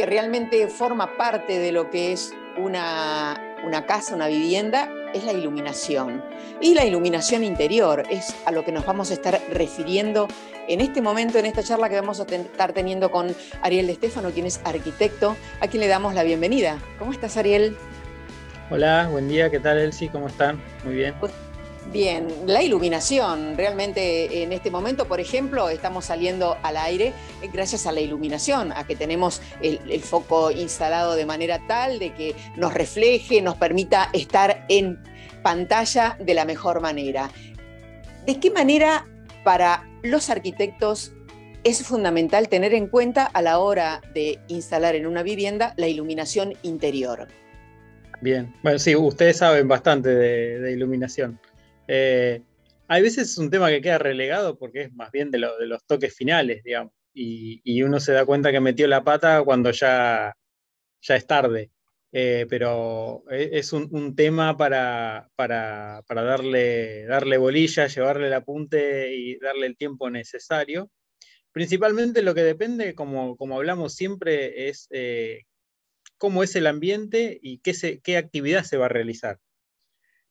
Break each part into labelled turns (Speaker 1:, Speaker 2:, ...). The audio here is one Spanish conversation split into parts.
Speaker 1: que realmente forma parte de lo que es una, casa, una vivienda, es la iluminación. Y la iluminación interior es a lo que nos vamos a estar refiriendo en este momento, en esta charla que vamos a estar teniendo con Ariel de Estefano, quien es arquitecto, a quien le damos la bienvenida. ¿Cómo estás, Ariel?
Speaker 2: Hola, buen día, ¿qué tal, Elsie? ¿Cómo están? Muy bien.
Speaker 1: Bien, la iluminación, realmente en este momento, por ejemplo, estamos saliendo al aire gracias a la iluminación, a que tenemos el, foco instalado de manera tal de que nos refleje, nos permita estar en pantalla de la mejor manera. ¿De qué manera para los arquitectos es fundamental tener en cuenta a la hora de instalar en una vivienda la iluminación interior?
Speaker 2: Bien, bueno, sí, ustedes saben bastante de, iluminación. Eh, hay veces es un tema que queda relegado porque es más bien de, los toques finales, digamos, y, uno se da cuenta que metió la pata cuando ya, ya es tarde. Eh, pero e, es un, tema para, para, darle, darle bolilla, llevarle el apunte y darle el tiempo necesario. Principalmente lo que depende, como, como hablamos siempre, es eh, cómo es el ambiente y qué actividad se va a realizar.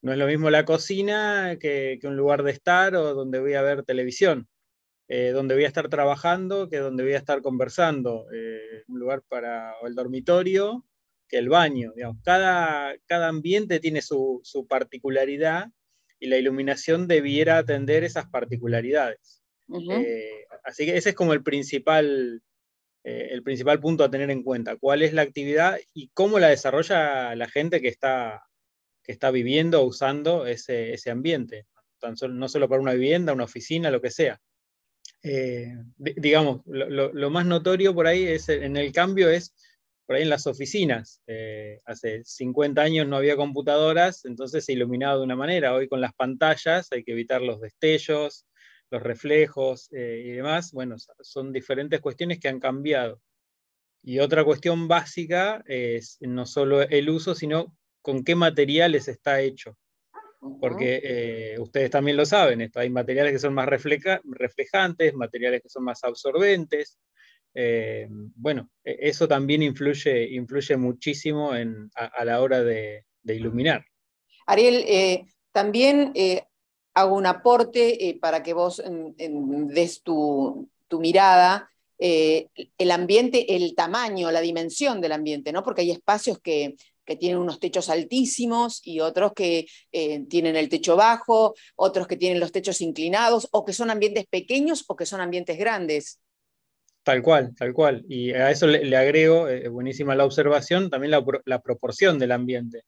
Speaker 2: No es lo mismo la cocina que, un lugar de estar o donde voy a ver televisión, eh, donde voy a estar trabajando que donde voy a estar conversando, eh, un lugar para el dormitorio que el baño. Cada, cada ambiente tiene su, particularidad y la iluminación debiera atender esas particularidades. Eh, así que ese es como el principal, eh, el principal punto a tener en cuenta, cuál es la actividad y cómo la desarrolla la gente que está, está viviendo o usando ese, ambiente, no solo para una vivienda, una oficina, lo que sea. Eh, digamos, lo, más notorio por ahí es, en el cambio es por ahí en las oficinas. Eh, hace 50 años no había computadoras, entonces se iluminaba de una manera. Hoy con las pantallas hay que evitar los destellos, los reflejos eh, y demás, bueno, son diferentes cuestiones que han cambiado. Y otra cuestión básica es no solo el uso, sino con qué materiales está hecho. Porque eh, ustedes también lo saben, esto, hay materiales que son más reflejantes, materiales que son más absorbentes. Eh, bueno, e, eso también influye, influye muchísimo a, la hora de, iluminar.
Speaker 1: Ariel, también hago un aporte eh, para que vos des tu, mirada, eh, el ambiente, el tamaño, la dimensión del ambiente, ¿no? Porque hay espacios que, tienen unos techos altísimos y otros que eh, tienen el techo bajo, otros que tienen los techos inclinados, o que son ambientes pequeños o que son ambientes grandes.
Speaker 2: Tal cual, tal cual. Y a eso le, agrego, buenísima la observación, también la proporción del ambiente.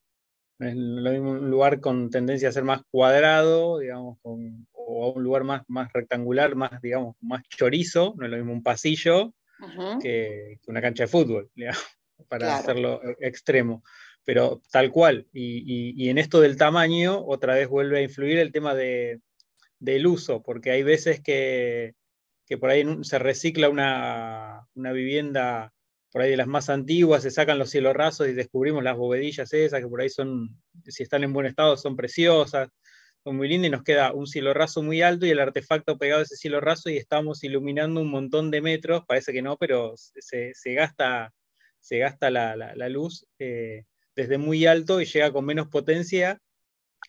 Speaker 2: Es lo mismo un lugar con tendencia a ser más cuadrado, digamos, o un lugar más, más rectangular, más, digamos, más chorizo, no es lo mismo un pasillo que, una cancha de fútbol, para hacerlo e, extremo. Pero tal cual, y, en esto del tamaño, otra vez vuelve a influir el tema de, del uso, porque hay veces que, que por ahí se recicla una, una vivienda por ahí de las más antiguas, se sacan los cielos rasos y descubrimos las bovedillas esas, que por ahí son, si están en buen estado, son preciosas, son muy lindas y nos queda un cielo raso muy alto y el artefacto pegado a ese cielo raso y estamos iluminando un montón de metros, parece que no, pero se, gasta, se gasta la, luz eh, desde muy alto y llega con menos potencia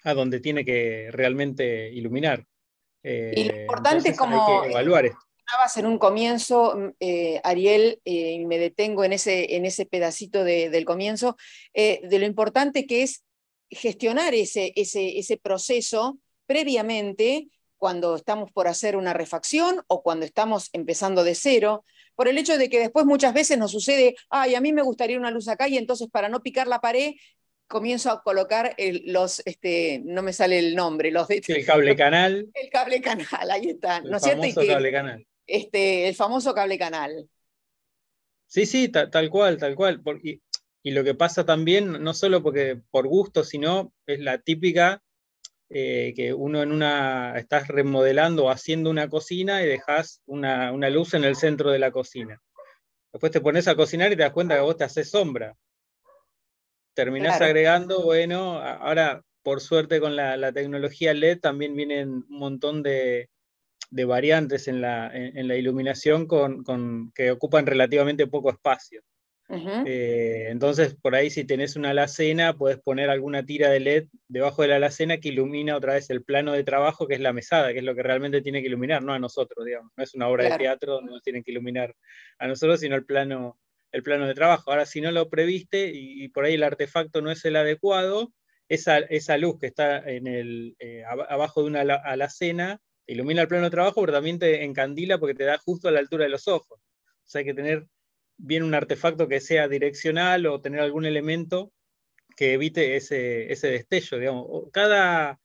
Speaker 2: a donde tiene que realmente iluminar.
Speaker 1: y lo importante es como...
Speaker 2: evaluar esto
Speaker 1: en un comienzo, mm, eh, Ariel, eh, y me detengo en ese, en ese pedacito del comienzo, eh, de lo importante que es gestionar ese, ese, ese proceso previamente cuando estamos por hacer una refacción o cuando estamos empezando de cero, por el hecho de que después muchas veces nos sucede, ay, a mí me gustaría una luz acá y entonces para no picar la pared comienzo a colocar los, este, no me sale el nombre, los de,
Speaker 2: El cable canal.
Speaker 1: El cable canal, ahí está.
Speaker 2: El ¿no famoso cable canal
Speaker 1: este, el famoso cable canal.
Speaker 2: Sí, sí, tal, cual, tal cual. y lo que pasa también, no solo porque por gusto, sino es la típica eh, que uno en una, estás remodelando o haciendo una cocina y dejas una, luz en el centro de la cocina. Después te pones a cocinar y te das cuenta que vos te haces sombra. Terminás agregando, bueno, ahora por suerte con la, la, tecnología LED también vienen un montón de, variantes en la, iluminación con, que ocupan relativamente poco espacio. Eh, entonces, por ahí si tenés una alacena, puedes poner alguna tira de LED debajo de la alacena que ilumina otra vez el plano de trabajo, que es la mesada, que es lo que realmente tiene que iluminar, no a nosotros, digamos. No es una obra de teatro donde nos tienen que iluminar a nosotros, sino el plano, el plano de trabajo. Ahora, si no lo previste y, por ahí el artefacto no es el adecuado, esa, esa luz que está en el, eh, abajo de una alacena ilumina el plano de trabajo, pero también te encandila porque te da justo a la altura de los ojos. O sea, hay que tener bien un artefacto que sea direccional o tener algún elemento que evite ese, destello, digamos. Cada,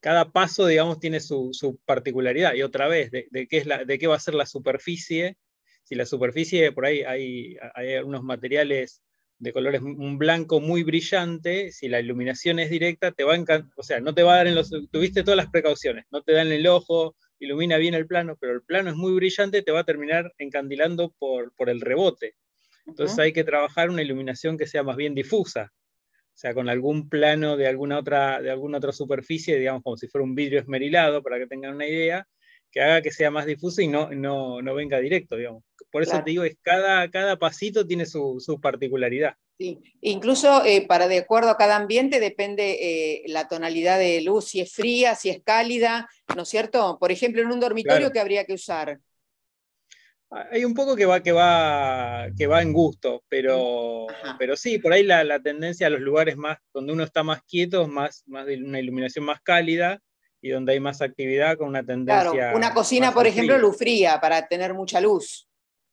Speaker 2: cada paso, digamos, tiene su, particularidad. Y otra vez, de, qué es la, de qué va a ser la superficie. Si la superficie, por ahí hay, hay materiales de colores, un blanco muy brillante, si la iluminación es directa, te va a o sea, no te va a dar en los, tuviste todas las precauciones, no te da en el ojo, ilumina bien el plano, pero el plano es muy brillante, te va a terminar encandilando por, por el rebote. Entonces hay que trabajar una iluminación que sea más bien difusa, o sea, con algún plano de alguna otra, de alguna otra superficie, digamos como si fuera un vidrio esmerilado, para que tengan una idea, que haga que sea más difusa y no, no, no venga directo, digamos. Por eso te digo, es cada, cada pasito tiene su, su particularidad.
Speaker 1: Sí. Incluso eh, para de acuerdo a cada ambiente depende eh, la tonalidad de luz, si es fría, si es cálida, ¿no es cierto? Por ejemplo, en un dormitorio, ¿qué habría que usar?
Speaker 2: Hay un poco que va, que va, que va en gusto, pero, pero sí, por ahí la, la, tendencia a los lugares más donde uno está más quieto, más, más de una iluminación más cálida y donde hay más actividad con una tendencia.
Speaker 1: Claro, una cocina, por ejemplo, luz fría para tener mucha luz.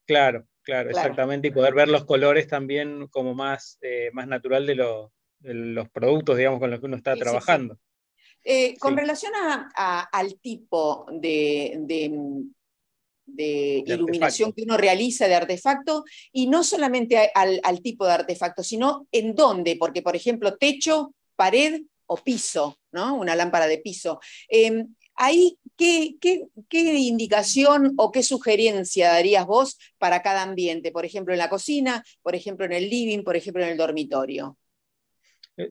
Speaker 2: Claro, claro, exactamente, y poder ver los colores también como más, eh, más natural de, los productos, digamos, con los que uno está trabajando.
Speaker 1: Eh, con relación al tipo de, de iluminación que uno realiza de artefacto y no solamente al, tipo de artefacto, sino en dónde, porque por ejemplo techo, pared o piso, ¿no? Una lámpara de piso. Em, ahí, ¿qué, indicación o qué sugerencia darías vos para cada ambiente? Por ejemplo, en la cocina, por ejemplo, en el living, por ejemplo, en el dormitorio.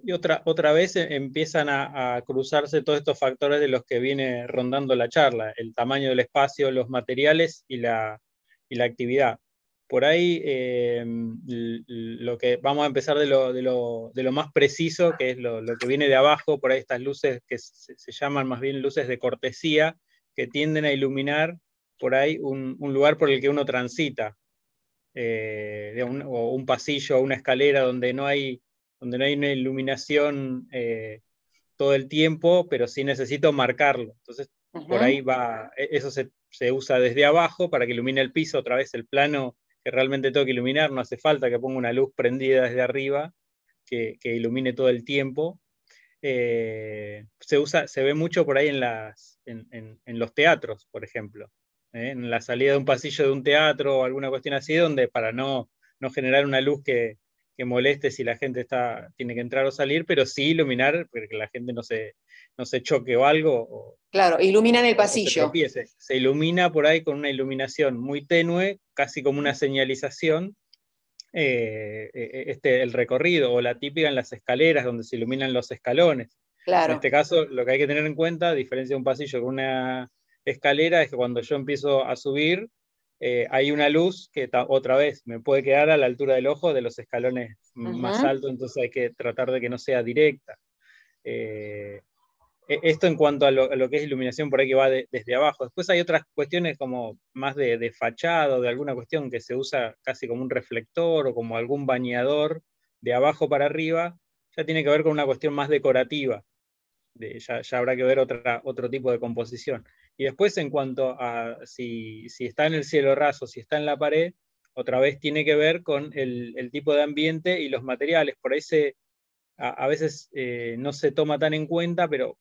Speaker 2: Y otra, otra vez eh, empiezan a, cruzarse todos estos factores de los que viene rondando la charla, el tamaño del espacio, los materiales y la, la actividad. Por ahí eh, lo que vamos a empezar de lo, de lo, más preciso, que es lo, que viene de abajo, por ahí estas luces que se, llaman más bien luces de cortesía, que tienden a iluminar por ahí un, lugar por el que uno transita, eh, o un pasillo o una escalera donde no hay donde no hay una iluminación eh, todo el tiempo, pero sí necesito marcarlo. Entonces, por ahí va, e, eso se, usa desde abajo para que ilumine el piso, otra vez el plano que realmente tengo que iluminar, no hace falta que ponga una luz prendida desde arriba que, ilumine todo el tiempo. Eh, se, usa, se ve mucho por ahí en, las, en, los teatros, por ejemplo, ¿eh? en la salida de un pasillo de un teatro o alguna cuestión así, donde para no, no generar una luz que, que moleste si la gente está, tiene que entrar o salir, pero sí iluminar para que la gente no se, no se choque o algo.
Speaker 1: claro, ilumina en el pasillo.
Speaker 2: Se, ilumina por ahí con una iluminación muy tenue, casi como una señalización, eh, eh, este, el recorrido o la típica en las escaleras donde se iluminan los escalones.
Speaker 1: Claro.
Speaker 2: En este caso, lo que hay que tener en cuenta, a diferencia de un pasillo con una escalera, es que cuando yo empiezo a subir, eh, hay una luz que otra vez me puede quedar a la altura del ojo de los escalones más altos, entonces hay que tratar de que no sea directa. Eh, esto en cuanto a lo, que es iluminación por ahí que va desde abajo. Después hay otras cuestiones como más de, de, fachado, de alguna cuestión que se usa casi como un reflector o como algún bañador de abajo para arriba, ya tiene que ver con una cuestión más decorativa. ya, habrá que ver otro tipo de composición. Y después en cuanto a si, está en el cielo raso, si está en la pared, otra vez tiene que ver con el, tipo de ambiente y los materiales. Por ahí a, veces eh, no se toma tan en cuenta, pero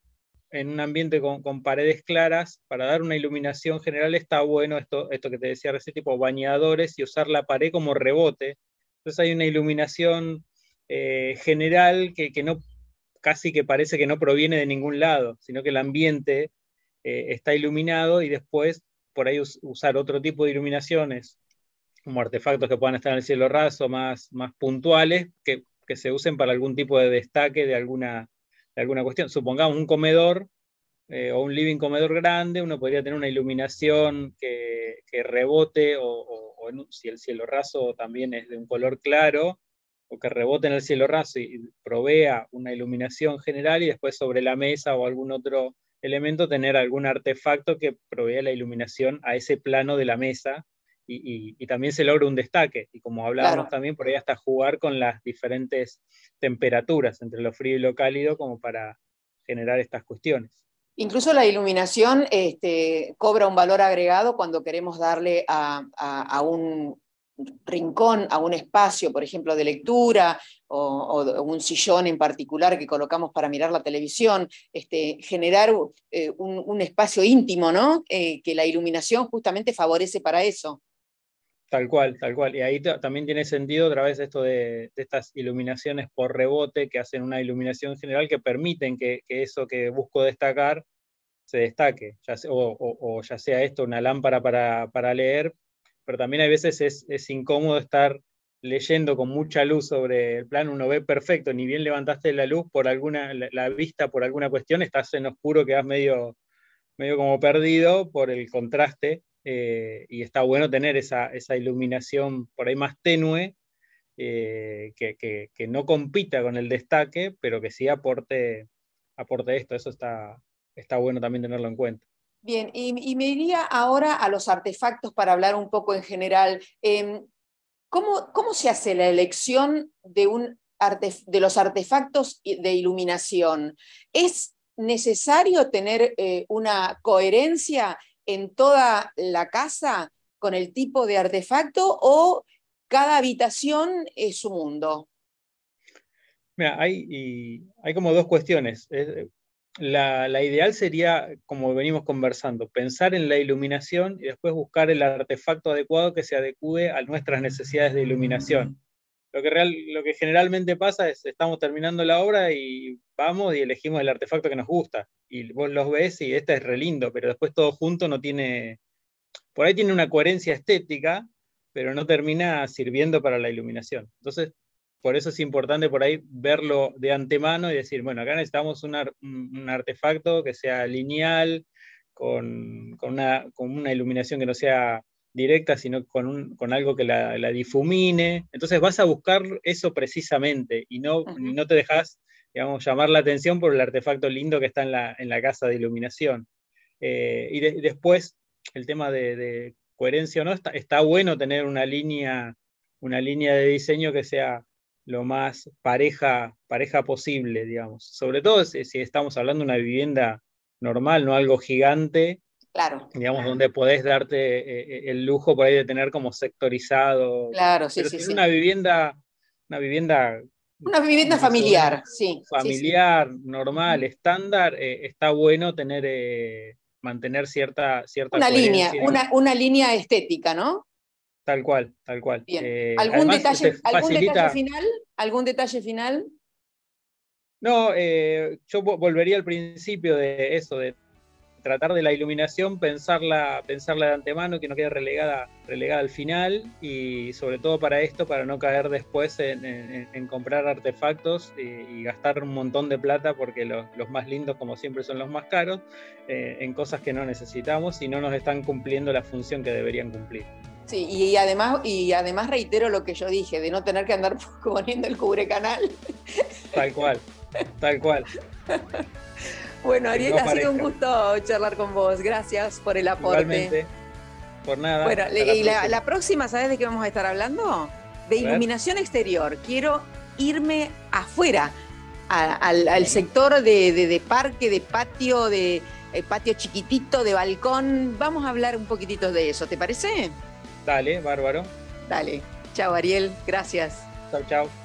Speaker 2: en un ambiente con, paredes claras, para dar una iluminación general está bueno esto, esto que te decía recién, tipo bañadores y usar la pared como rebote. Entonces hay una iluminación eh, general que, que no, casi que parece que no proviene de ningún lado, sino que el ambiente eh, está iluminado y después por ahí usar otro tipo de iluminaciones, como artefactos que puedan estar en el cielo raso, más, más puntuales, que, se usen para algún tipo de destaque de alguna, alguna cuestión. Supongamos un comedor eh, o un living comedor grande, uno podría tener una iluminación que, rebote, o, si el cielo raso también es de un color claro, o que rebote en el cielo raso y provea una iluminación general y después sobre la mesa o algún otro elemento tener algún artefacto que provea la iluminación a ese plano de la mesa y, también se logra un destaque. Y como hablábamos también, por ahí hasta jugar con las diferentes temperaturas entre lo frío y lo cálido como para generar estas cuestiones.
Speaker 1: Incluso la iluminación este, cobra un valor agregado cuando queremos darle a, un rincón, a un espacio, por ejemplo, de lectura o, un sillón en particular que colocamos para mirar la televisión, este, generar eh, un, espacio íntimo, ¿no? Eh, que la iluminación justamente favorece para eso.
Speaker 2: Tal cual, tal cual. Y ahí también tiene sentido otra vez esto de, estas iluminaciones por rebote que hacen una iluminación general que permiten que, eso que busco destacar se destaque, ya o, ya sea esto una lámpara para, leer, pero también a veces es, incómodo estar leyendo con mucha luz sobre el plano, uno ve perfecto, ni bien levantaste la luz por alguna, la, vista por alguna cuestión, estás en oscuro, quedas medio, medio como perdido por el contraste eh, y está bueno tener esa, iluminación por ahí más tenue, eh, que, no compita con el destaque, pero que sí aporte, aporte esto. Eso está, está bueno también tenerlo en cuenta.
Speaker 1: Bien, y, me iría ahora a los artefactos para hablar un poco en general. Em, ¿cómo, ¿Cómo se hace la elección de, un de los artefactos de iluminación? ¿Es necesario tener eh, una coherencia en toda la casa con el tipo de artefacto o cada habitación es su mundo?
Speaker 2: Mira, hay, hay como dos cuestiones. La, ideal sería, como venimos conversando, pensar en la iluminación y después buscar el artefacto adecuado que se adecue a nuestras necesidades de iluminación. Lo que, real, lo que generalmente pasa es, estamos terminando la obra y vamos y elegimos el artefacto que nos gusta. Y vos los ves y este es re lindo, pero después todo junto no tiene, por ahí tiene una coherencia estética, pero no termina sirviendo para la iluminación. Entonces, por eso es importante por ahí verlo de antemano y decir, bueno, acá necesitamos un, un artefacto que sea lineal, con, con, una, con, una, iluminación que no sea directa, sino con, con algo que la, difumine. Entonces vas a buscar eso precisamente y no, no te dejas, digamos, llamar la atención por el artefacto lindo que está en la, en la casa de iluminación. Eh, y, después, el tema de, coherencia o no, está, está, bueno tener una línea, una línea de diseño que sea lo más pareja, pareja posible, digamos. Sobre todo si, si estamos hablando de una vivienda normal, no algo gigante,
Speaker 1: Claro.
Speaker 2: Digamos, donde podés darte eh, eh, el lujo por ahí de tener como sectorizado.
Speaker 1: Claro, sí, sí,
Speaker 2: sí. Una vivienda, una vivienda.
Speaker 1: Una vivienda familiar, sí.
Speaker 2: Familiar, normal, estándar, eh, está bueno tener, mantener cierta, cierta
Speaker 1: Una línea, una, una, línea estética, ¿no?
Speaker 2: Tal cual, tal cual.
Speaker 1: Bien. ¿Algún, detalle, ¿algún detalle final? ¿Algún detalle final?
Speaker 2: No, yo volvería al principio de eso, de tratar de la iluminación, pensarla, pensarla de antemano, que no quede relegada, relegada al final, y sobre todo para esto, para no caer después en, comprar artefactos y, gastar un montón de plata, porque los, más lindos, como siempre, son los más caros, eh, en cosas que no necesitamos y no nos están cumpliendo la función que deberían cumplir.
Speaker 1: Sí, y además, y además reitero lo que yo dije, de no tener que andar poniendo el cubre canal.
Speaker 2: Tal cual, tal cual.
Speaker 1: Bueno, Ariel, ha sido un gusto charlar con vos. Gracias por el aporte.
Speaker 2: Igualmente. Por nada.
Speaker 1: Bueno, y la, próxima, ¿sabes de qué vamos a estar hablando? De iluminación exterior. Quiero irme afuera, al, sector de, parque, de patio, de eh, patio chiquitito, de balcón. Vamos a hablar un poquitito de eso, ¿te parece?
Speaker 2: Dale, bárbaro.
Speaker 1: Dale. Chao, Ariel. Gracias.
Speaker 2: Chao, chao.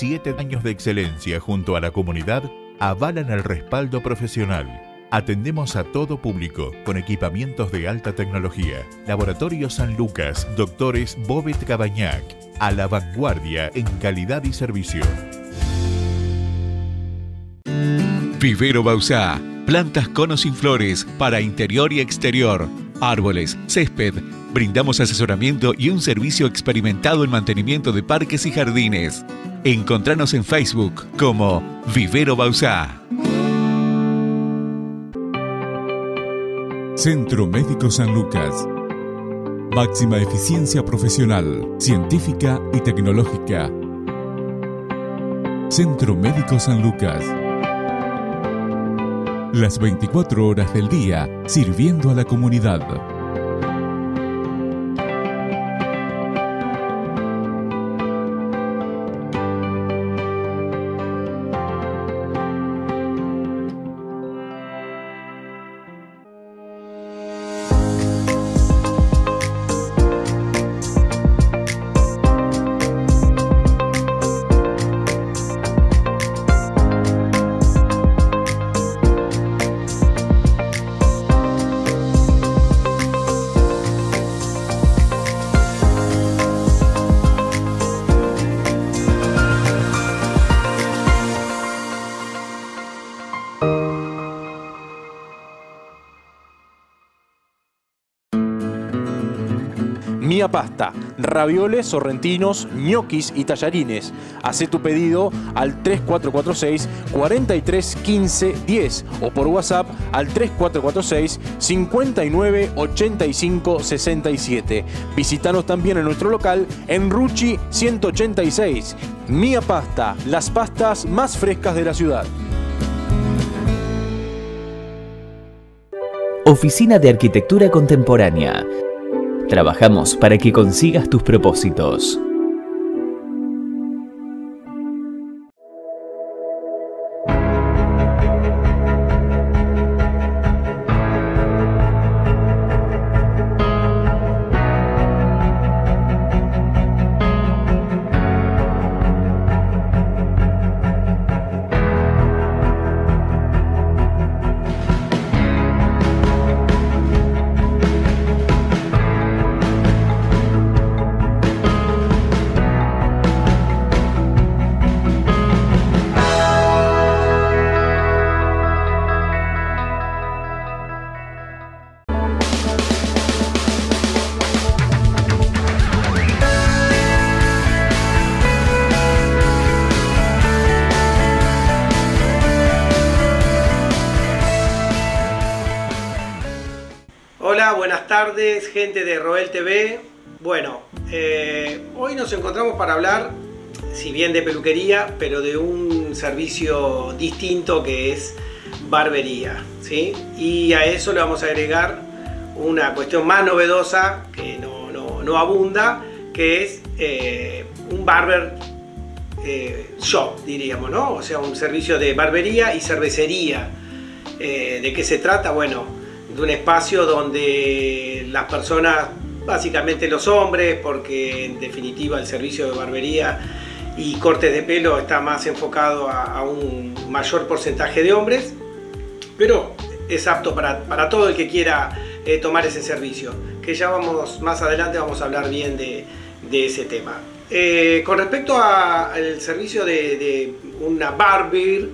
Speaker 3: 27 años de excelencia junto a la comunidad avalan el respaldo profesional. Atendemos a todo público con equipamientos de alta tecnología. Laboratorio San Lucas, doctores Bobet Cabañac, a la vanguardia en calidad y servicio.
Speaker 4: Vivero Bausá, plantas conos sin flores para interior y exterior, árboles, césped. Brindamos asesoramiento y un servicio experimentado en mantenimiento de parques y jardines. Encontranos en Facebook como Vivero Bausá.
Speaker 5: Centro Médico San Lucas. Máxima eficiencia profesional, científica y tecnológica. Centro Médico San Lucas. Las 24 horas del día sirviendo a la comunidad.
Speaker 6: Pasta, ravioles, sorrentinos, ñoquis y tallarines. Haz tu pedido al 3446 4315 10 o por WhatsApp al 3446 59 85 67. Visítanos también en nuestro local en Ruchi 186. Mía Pasta, las pastas más frescas de la ciudad.
Speaker 7: Oficina de Arquitectura Contemporánea Trabajamos para que consigas tus propósitos.
Speaker 8: Gente de Roel TV. Bueno, eh, hoy nos encontramos para hablar, si bien de peluquería, pero de un servicio distinto que es barbería. ¿sí? Y a eso le vamos a agregar una cuestión más novedosa que no, no, abunda, que es eh, un barber eh, shop, diríamos, ¿no? O sea, un servicio de barbería y cervecería. ¿De qué se trata? Bueno, de un espacio donde las personas, básicamente los hombres, porque en definitiva el servicio de barbería y cortes de pelo está más enfocado a, un mayor porcentaje de hombres, pero es apto para, todo el que quiera eh, tomar ese servicio, que ya vamos más adelante vamos a hablar bien de, ese tema. Eh, con respecto al servicio de, una barber,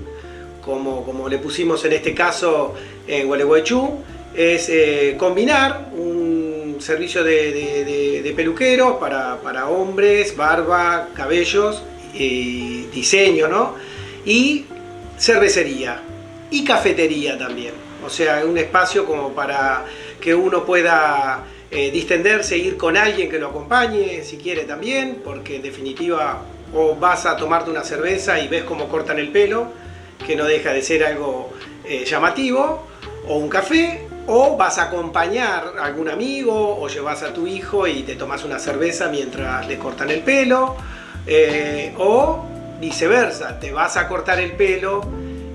Speaker 8: como, como le pusimos en este caso en Gualeguaychú, es eh, combinar un servicio de, peluquero para, hombres, barba, cabellos, y diseño, ¿no? Y cervecería y cafetería también. O sea, un espacio como para que uno pueda eh, distenderse, ir con alguien que lo acompañe, si quiere también, porque en definitiva o vas a tomarte una cerveza y ves cómo cortan el pelo, que no deja de ser algo eh, llamativo, o un café, o vas a acompañar a algún amigo o llevas a tu hijo y te tomas una cerveza mientras le cortan el pelo. Eh, o viceversa, te vas a cortar el pelo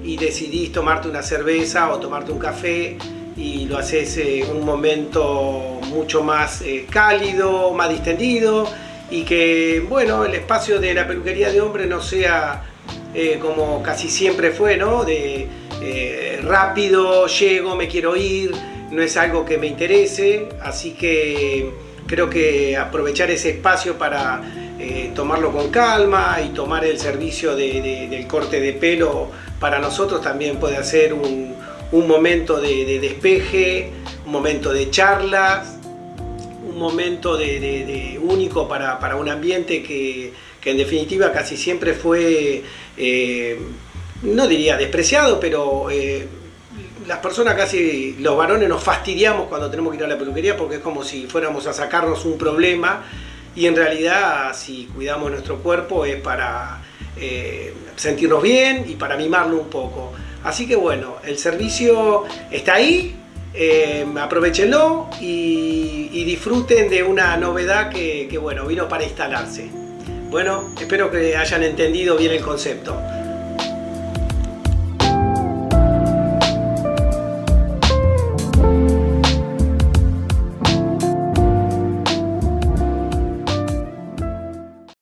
Speaker 8: y decidís tomarte una cerveza o tomarte un café y lo haces en un momento mucho más eh, cálido, más distendido y que, bueno, el espacio de la peluquería de hombre no sea eh, como casi siempre fue, ¿no? De eh, rápido, llego, me quiero ir, no es algo que me interese, así que creo que aprovechar ese espacio para eh, tomarlo con calma y tomar el servicio del corte de pelo para nosotros también puede ser un, momento de, despeje, un momento de charlas, un momento de, único para, un ambiente que, en definitiva casi siempre fue, eh, no diría despreciado, pero eh, las personas casi, los varones nos fastidiamos cuando tenemos que ir a la peluquería porque es como si fuéramos a sacarnos un problema y en realidad si cuidamos nuestro cuerpo es para eh, sentirnos bien y para mimarlo un poco. Así que bueno, el servicio está ahí, eh, aprovechenlo y, disfruten de una novedad que, que bueno, vino para instalarse. Bueno, espero que hayan entendido bien el concepto.